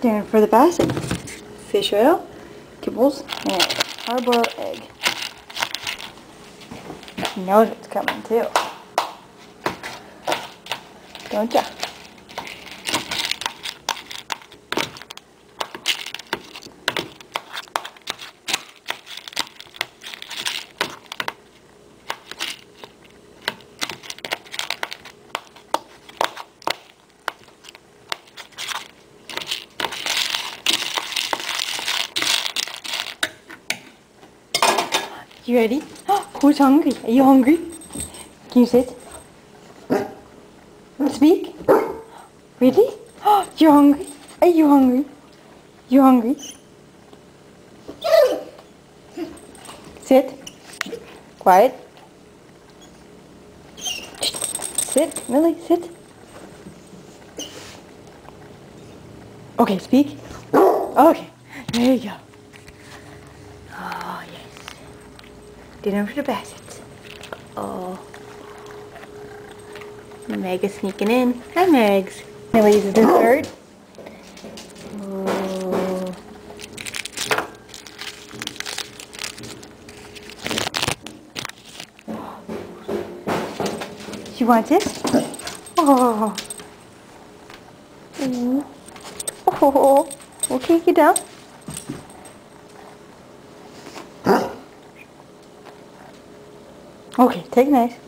Dinner for the basset. Fish oil, kibbles, and hard-boiled egg. He knows it's coming too. Don't ya? You ready? Who's hungry? Are you hungry? Can you sit? Speak? Really? You're hungry? Are you hungry? You hungry? Sit. Quiet. Sit, Millie, sit. Okay, speak. Okay, there you go. Dinner for the Bassets. Oh. Meg is sneaking in. Hi, Megs. Millie's dessert. Oh. She wants it? Oh. Oh. oh we'll take you down. Okay, take nice.